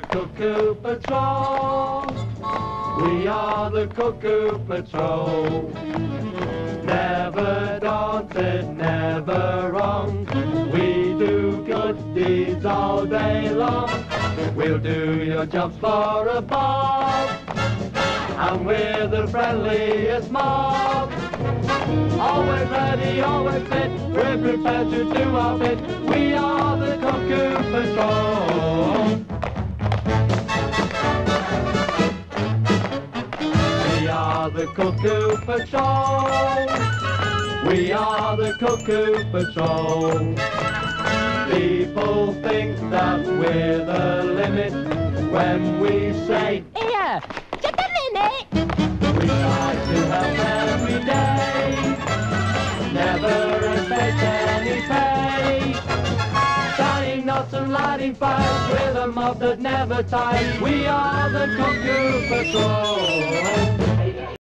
Cuckoo Patrol. We are the Cuckoo Patrol. Never daunted, never wrong. We do good deeds all day long. We'll do your jobs for a bob. And we're the friendliest mob. Always ready, always fit. We're prepared to do our bit. We are the Cuckoo Patrol. We are the Cuckoo Patrol. We are the Cuckoo Patrol. People think that we're the limit when we say Here, just a minute. we try to help every day. Never expect any pay. Tying knots and lighting fires with a mob that never tires. We are the Cuckoo Patrol.